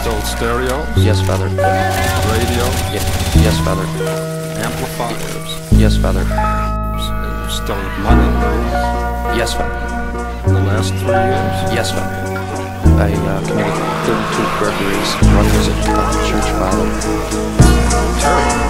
Yes, Father. Radio, Ye- yes, Father. amplifiers, Yes, Father. and you stole money Yes, Father. in the last three years. Yes, Father. I uh, committed 32 burglaries, one was a church father. Terrible.